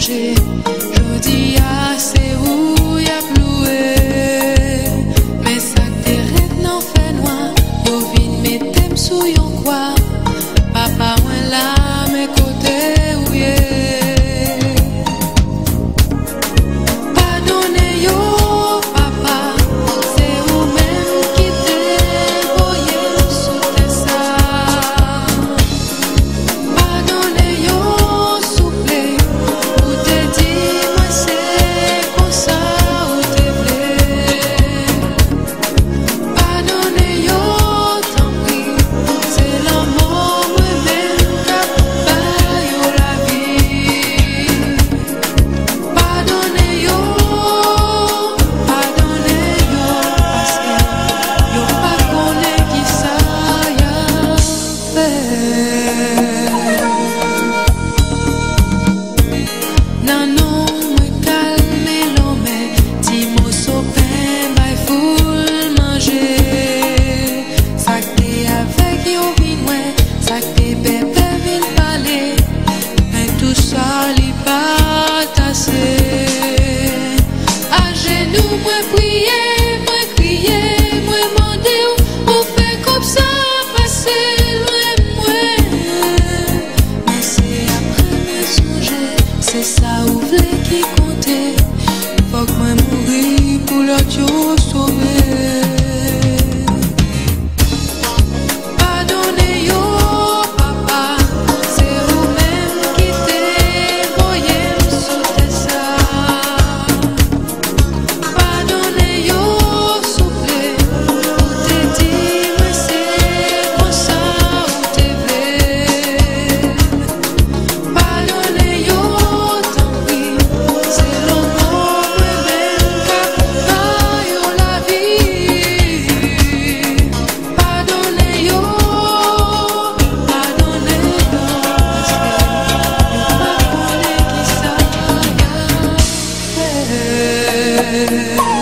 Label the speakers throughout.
Speaker 1: changer. Je vous dis à head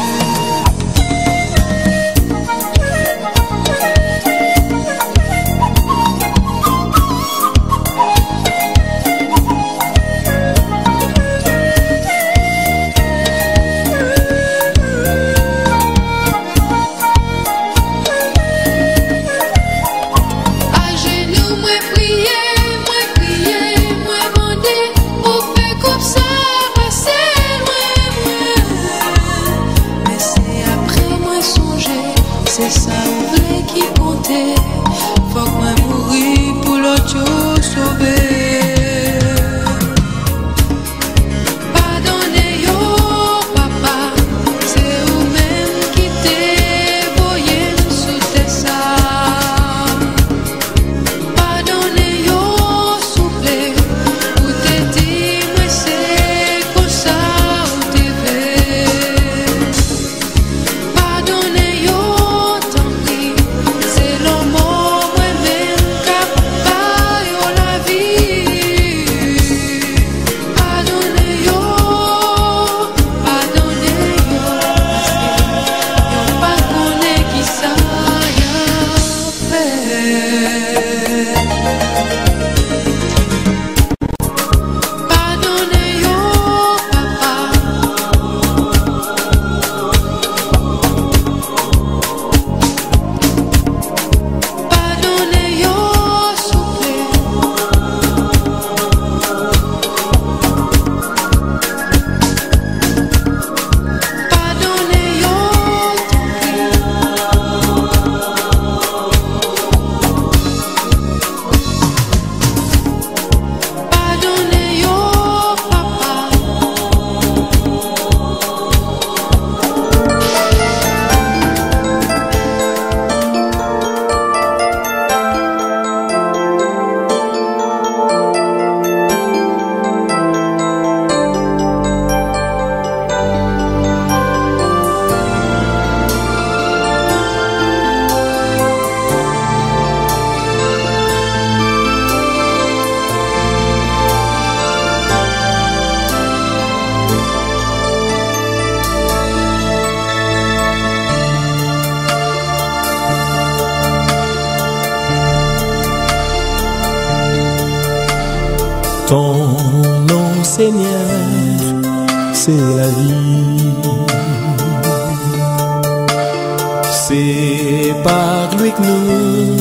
Speaker 1: nous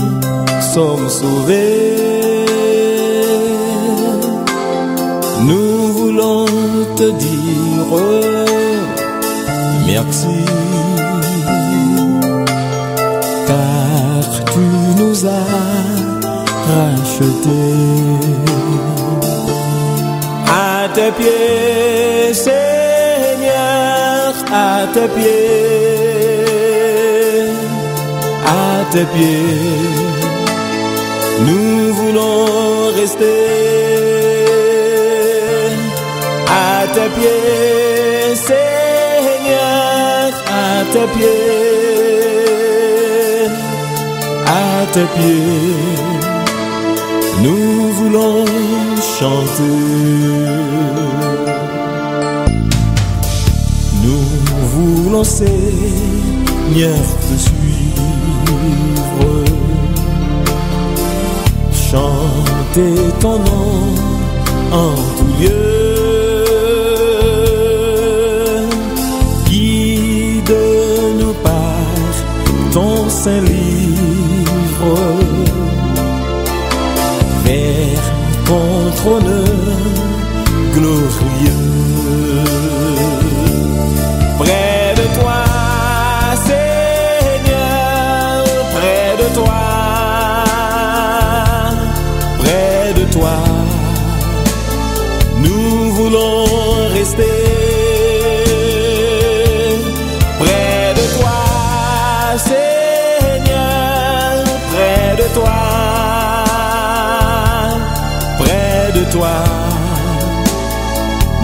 Speaker 1: sommes sauvés. Nous voulons te dire merci. Car tu nous as rachetés tes pieds, Seigneur, à tes pieds, tes pieds, nous voulons rester à tes pieds, Seigneur, à tes pieds, à tes pieds, nous voulons chanter. Nous voulons, Seigneur, te suivre. Chanter ton nom en tout lieu.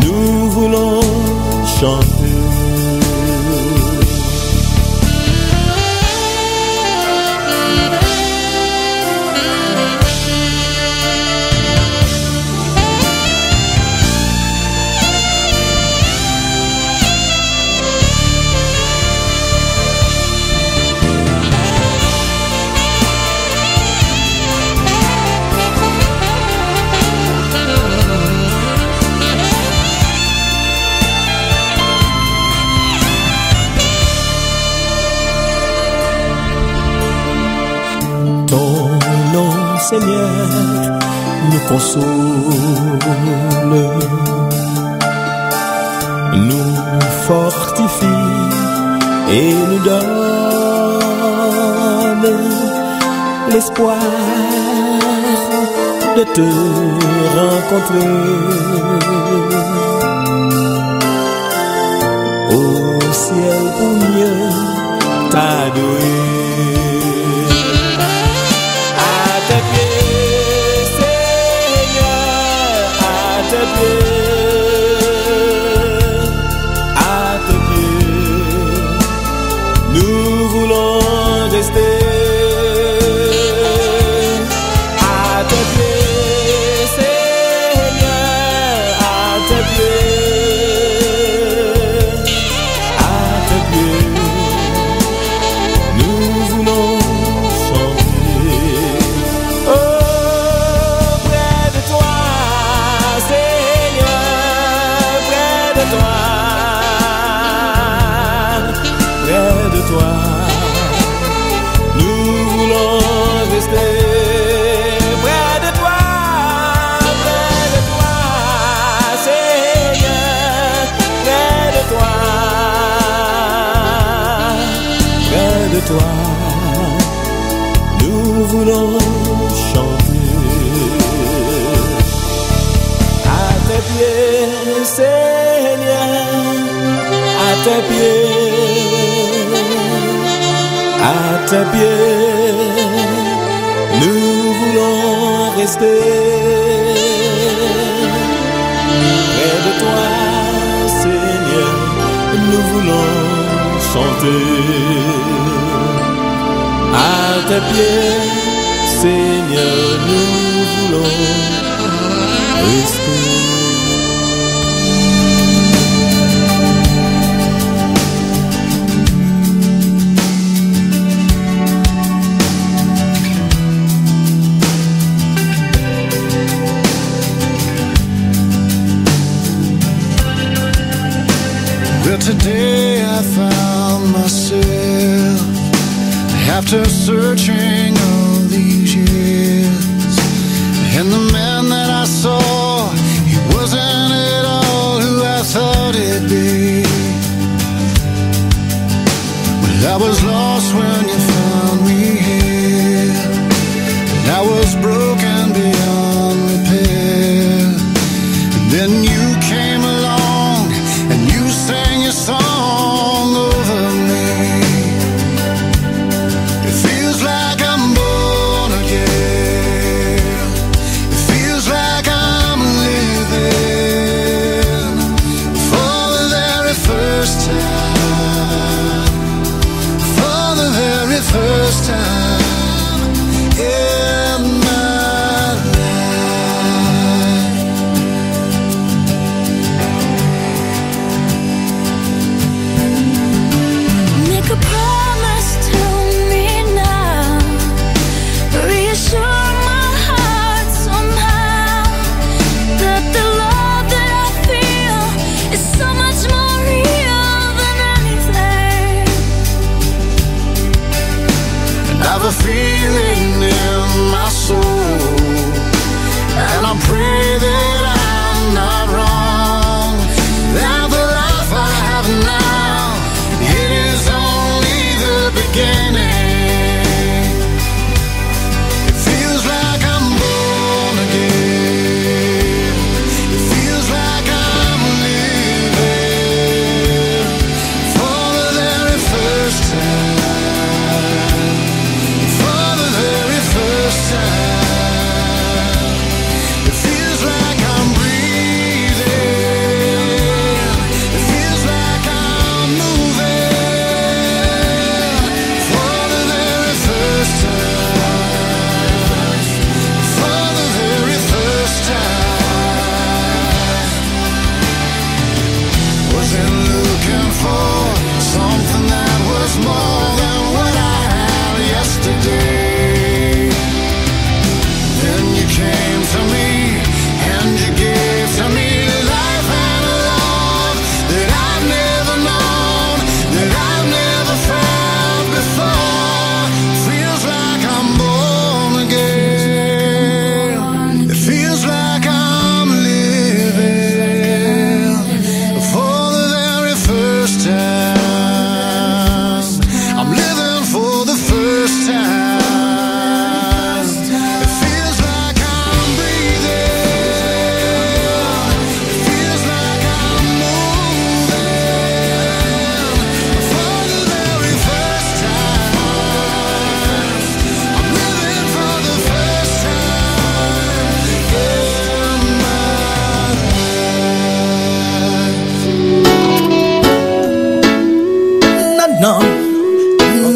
Speaker 1: Nous voulons chanter. Seigneur, nous console, nous fortifie et nous donne l'espoir de te rencontrer. Au ciel pour mieux t'adorer. Nous voulons chanter. À tes pieds, Seigneur, à tes pieds, à tes pieds, nous voulons rester. Près de toi, Seigneur, nous voulons chanter. À tes pieds, Seigneur, nous voulons.
Speaker 2: I was lost when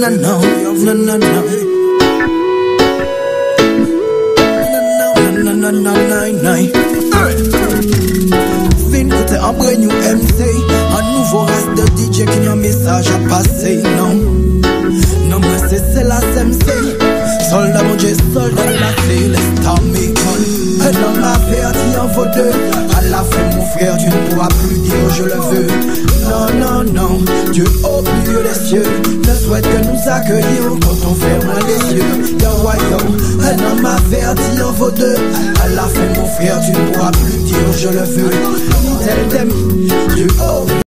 Speaker 3: na na, of na na na. Na na na na na Vin kote apre nou MC An nouvo res de DJ ki nou mesaj a pase Nan, nan mwen se se la semse Solda bonje, solda la se, les tami averti en fauteuil. À la fin, mon frère, tu ne pourras plus dire je le veux. Non, non, non, Dieu au milieu des cieux ne souhaite que nous accueillir quand on ferme les yeux. Yo, yo, un homme averti en fauteuil. À la fin, mon frère, tu ne pourras plus dire je le veux. Ni Dieu au